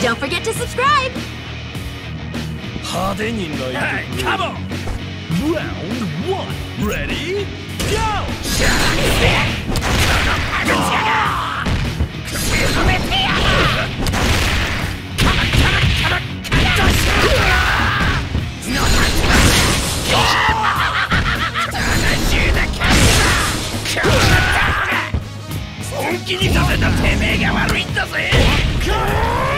Don't forget to subscribe! Hey, come on! Round one, ready, go! Come on!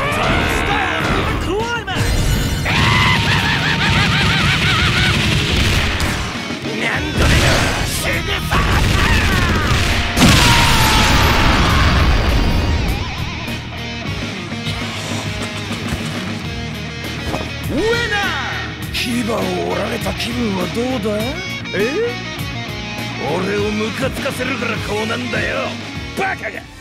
牙を折られた気分はどうだえ俺をムカつかせるからこうなんだよバカが